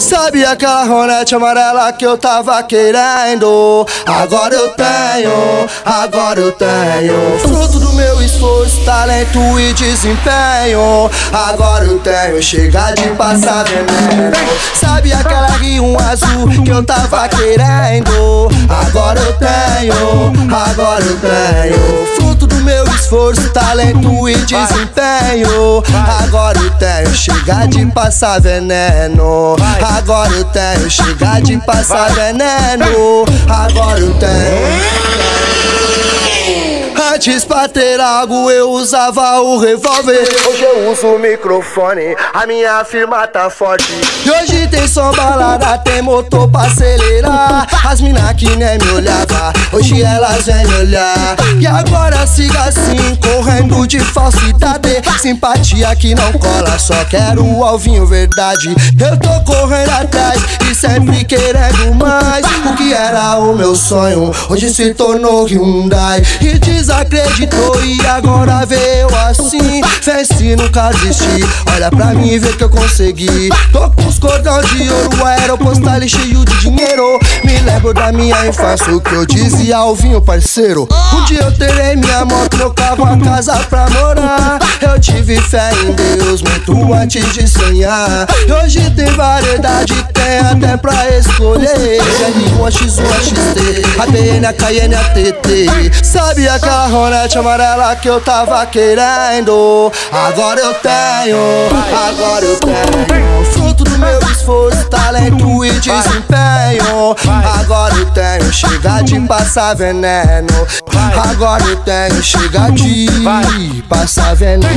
Sabe aquela Ronete amarela que eu tava querendo? Agora eu tenho, agora eu tenho. Fruto do meu esforço, talento e desempenho. Agora eu tenho, chega de passar veneno. Sabe aquela Rio azul que eu tava querendo? Agora eu tenho, agora eu tenho. Esforço, talento e desempenho. Agora eu tenho, chega de passar veneno. Agora eu tenho, chega de passar veneno. Agora eu tenho. Antes pra ter algo eu usava o revólver. Hoje eu uso o microfone, a minha firma tá forte. E hoje tem som balada, tem motor pra acelerar. As mina que nem me olhava, hoje elas vêm me olhar. E agora siga assim, correndo de falsidade. Simpatia que não cola, só quero o alvinho verdade. Eu tô correndo atrás e sempre querendo mais que era o meu sonho, hoje se tornou Hyundai. E desacreditou e agora veio assim Fez se nunca desistir, olha pra mim e vê que eu consegui. Tô com os cordão de ouro, aeropostal cheio de dinheiro. Me lembro da minha infância, o que eu dizia ao vinho parceiro. Um dia eu terei minha moto, meu carro, a casa pra morar. Eu tive fé em Deus muito antes de sonhar. E hoje tem variedade, tem até pra escolher. R1, X1, XT, a BN, a Cayenne, a TT Sabe aquela Ronete amarela que eu tava querendo? Agora eu tenho, agora eu tenho. Fruto do meu esforço, talento e desempenho Agora eu tenho, chega de passar veneno Agora eu tenho, chega de passar veneno